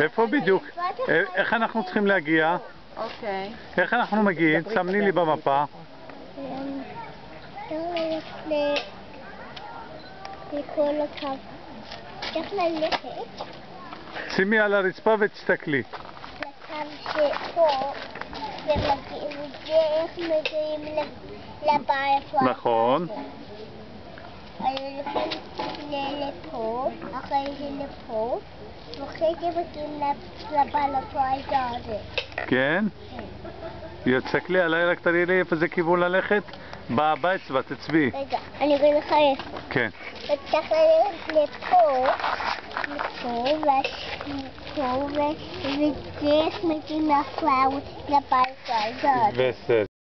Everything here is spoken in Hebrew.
איפה בדיוק? אה, איך אנחנו צריכים להגיע? אוקיי. איך אנחנו מגיעים? סמני לי במפה. ללכת שימי על הרצפה ותסתכלי. לקו שפה, ומגיעים דרך מגיעים ל- לבית. נכון. הולכים ל- לפה, אחרי זה לפה, זה מגיעים לבלפיים הזה. כן? תסתכלי עליי, רק תראי לי איפה זה כיוון ללכת. באצבע, תצביעי. רגע, אני אגיד לך איפה. כן. וצריך ללכת לפה, לפה, ופה, ו- ודרך מגיעים לפלאוור לבלפיים הזה. בסדר.